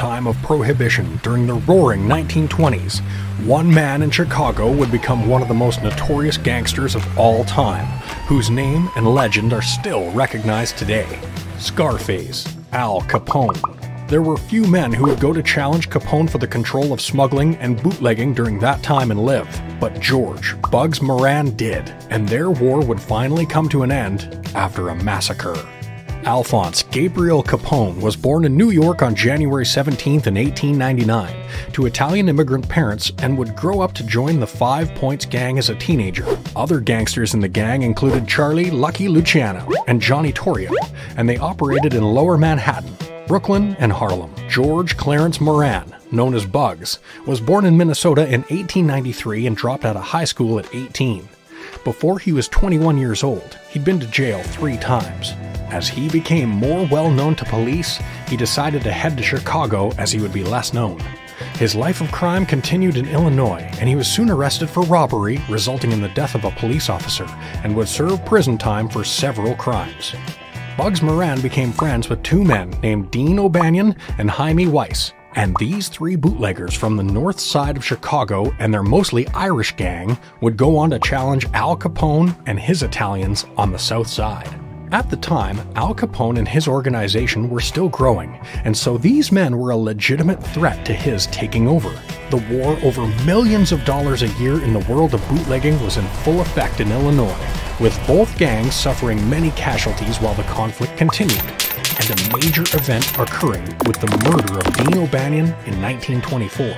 time of prohibition during the roaring 1920s, one man in Chicago would become one of the most notorious gangsters of all time, whose name and legend are still recognized today Scarface, Al Capone. There were few men who would go to challenge Capone for the control of smuggling and bootlegging during that time and live, but George Bugs Moran did, and their war would finally come to an end after a massacre. Alphonse Gabriel Capone was born in New York on January 17, 1899, to Italian immigrant parents and would grow up to join the Five Points Gang as a teenager. Other gangsters in the gang included Charlie Lucky Luciano and Johnny Torrio, and they operated in Lower Manhattan, Brooklyn, and Harlem. George Clarence Moran, known as Bugs, was born in Minnesota in 1893 and dropped out of high school at 18. Before he was 21 years old, he'd been to jail three times. As he became more well known to police, he decided to head to Chicago as he would be less known. His life of crime continued in Illinois, and he was soon arrested for robbery, resulting in the death of a police officer, and would serve prison time for several crimes. Bugs Moran became friends with two men named Dean O'Banion and Hymie Weiss, and these three bootleggers from the north side of Chicago and their mostly Irish gang would go on to challenge Al Capone and his Italians on the south side. At the time, Al Capone and his organization were still growing, and so these men were a legitimate threat to his taking over. The war over millions of dollars a year in the world of bootlegging was in full effect in Illinois, with both gangs suffering many casualties while the conflict continued, and a major event occurring with the murder of Dean O'Banion in 1924.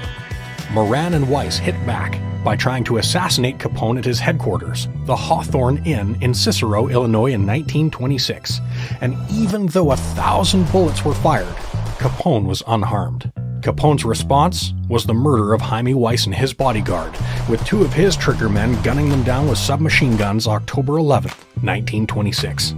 Moran and Weiss hit back by trying to assassinate Capone at his headquarters, the Hawthorne Inn in Cicero, Illinois in 1926. And even though a thousand bullets were fired, Capone was unharmed. Capone's response was the murder of Hymie Weiss and his bodyguard, with two of his triggermen gunning them down with submachine guns October 11, 1926.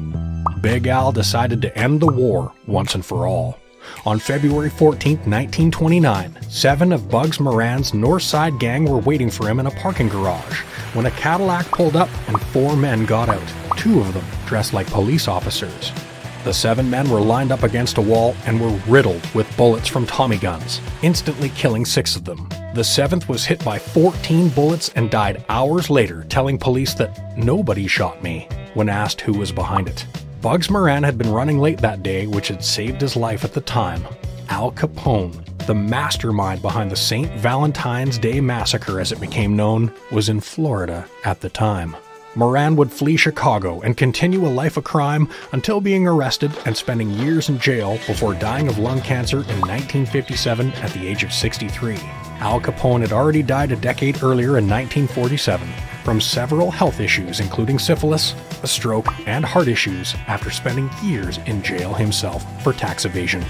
Big Al decided to end the war once and for all. On February 14, 1929, seven of Bugs Moran's North Side gang were waiting for him in a parking garage when a Cadillac pulled up and four men got out, two of them dressed like police officers. The seven men were lined up against a wall and were riddled with bullets from Tommy guns, instantly killing six of them. The seventh was hit by 14 bullets and died hours later, telling police that nobody shot me when asked who was behind it. Bugs Moran had been running late that day, which had saved his life at the time. Al Capone, the mastermind behind the St. Valentine's Day Massacre as it became known, was in Florida at the time. Moran would flee Chicago and continue a life of crime until being arrested and spending years in jail before dying of lung cancer in 1957 at the age of 63. Al Capone had already died a decade earlier in 1947 from several health issues, including syphilis, a stroke, and heart issues after spending years in jail himself for tax evasion.